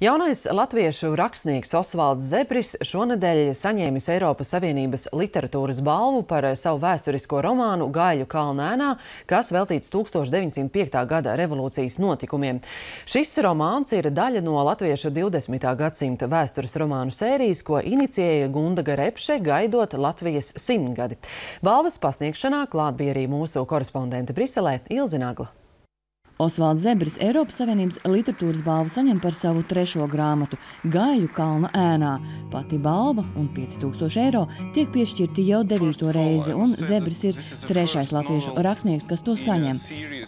Jaunais latviešu rakstnieks Osvalds Zebris šonedēļ saņēmis Eiropas Savienības literatūras balvu par savu vēsturisko romānu Gaļu kalnēnā, kas veltīts 1905. gada revolūcijas notikumiem. Šis romāns ir daļa no latviešu 20. gadsimta vēstures romānu sērijas, ko inicijēja Gundaga Repše, gaidot Latvijas simtgadi. Balvas pasniegšanā klāt bija arī mūsu korespondente Briselē Ilzi Nagla. Osvalds Zebris Eiropas Savienības literatūras balvu saņem par savu trešo grāmatu Gaiļu kalna ēnā. Pati balva un 5000 eiro tiek piešķirti jau devīto reizi, un Zebris ir trešais latviešu rakstnieks, kas to saņem.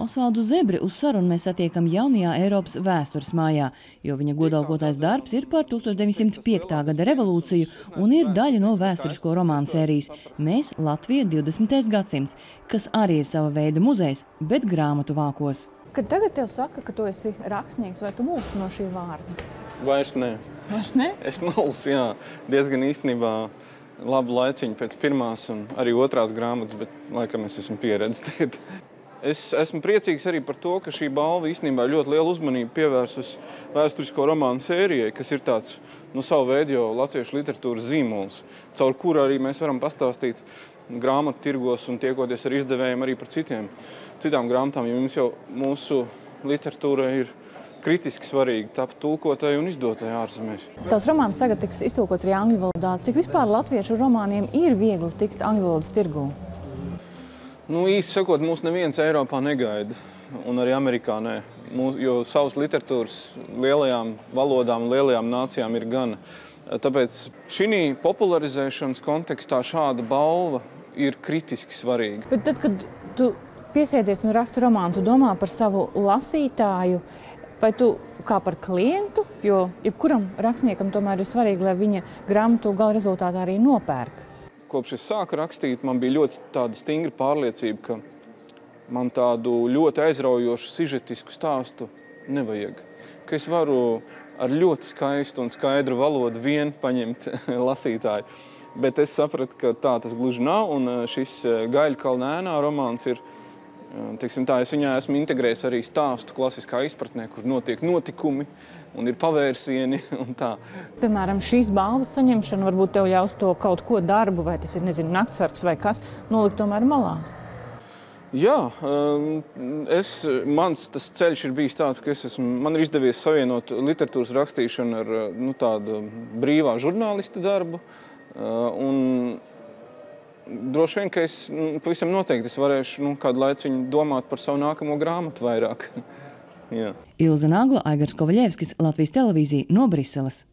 Osvaldu Zebri uz sarunu mēs satiekam jaunajā Eiropas vēstures mājā, jo viņa godalgotais darbs ir par 1905. gada revolūciju un ir daļa no vēsturisko romānu sērijas Mēs Latvija 20. gadsimts, kas arī ir sava veida muzejs, bet grāmatu vākos. Kad tagad tev saka, ka tu esi rakstnieks, vai tu mūsi no šī vārda? Vairs nē. Vairs ne? Es mūsu, jā, diezgan īstenībā labu laiciņu pēc pirmās un arī otrās grāmatas, bet laikam es esmu pieredzis tagad. Es esmu priecīgs arī par to, ka šī balva īstenībā ļoti lielu uzmanību pievērsus vēsturisko romānu sērijai, kas ir tāds, nu, savu veidu jau latviešu literatūras zīmols, caur kuru arī mēs varam pastāstīt grāmatu tirgos un tiekoties ar izdevējiem arī par citiem, citām grāmatām, jo mums jau mūsu literatūra ir kritiski svarīgi tapt tulkotai un izdotai ārzemēs. Tavs romāns tagad tiks iztulkots arī angļu valodā. Cik vispār latviešu romāniem ir viegli tikt angļu valodas tirgū? Nu, īsti sakot, mūs neviens Eiropā negaida, un arī Amerikā nē. Mūs, jo savas literatūras lielajām valodām, lielajām nācijām ir gana. Tāpēc šī popularizēšanas kontekstā šāda balva ir kritiski svarīga. Bet tad, kad tu piesēdies un raksti romānu, tu domā par savu lasītāju, vai tu kā par klientu, jo jebkuram rakstniekam tomēr ir svarīgi, lai viņa grāmatu gala rezultātā arī nopērk. Kopš es sāku rakstīt, man bija ļoti tāda stingra pārliecība, ka man tādu ļoti aizraujošu sižetisku stāstu nevajag. Ka es varu ar ļoti skaistu un skaidru valodu vien paņemt lasītāju. Bet es sapratu, ka tā tas gluži nav, un eh, šis eh, Gaļa kalnēnā romāns ir, eh, teiksim tā, es viņā esmu integrējis arī stāstu klasiskā izpratnē, kur notiek notikumi un ir pavērsieni un tā. Piemēram, šīs balvas saņemšana varbūt tev ļaus to kaut ko darbu, vai tas ir, nezinu, naktsargs vai kas, nolikt tomēr malā. Jā, es, mans tas ceļš ir bijis tāds, ka es esmu, man ir izdevies savienot literatūras rakstīšanu ar nu, tādu brīvā žurnālista darbu. Un droši vien, ka es nu, pavisam noteikti es varēšu nu, kādu laiciņu domāt par savu nākamo grāmatu vairāk. Ilza Nagla, Aigars Kovaļevskis, Latvijas televīzija no Briseles.